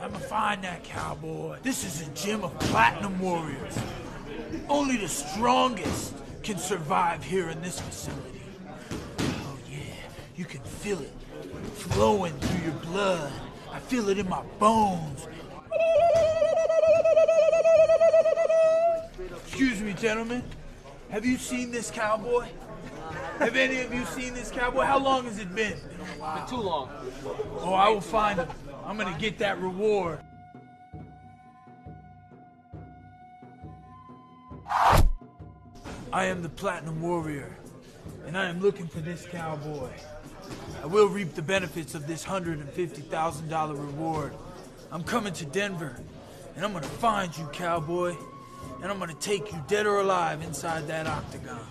I'ma find that cowboy. This is a gym of platinum warriors. Only the strongest can survive here in this facility. Oh yeah, you can feel it flowing through your blood. I feel it in my bones. Excuse me, gentlemen. Have you seen this cowboy? Have any of you seen this cowboy? How long has it been? Been too long. Oh, I will find him. I'm gonna get that reward. I am the Platinum Warrior, and I am looking for this cowboy. I will reap the benefits of this $150,000 reward. I'm coming to Denver, and I'm gonna find you, cowboy, and I'm gonna take you dead or alive inside that octagon.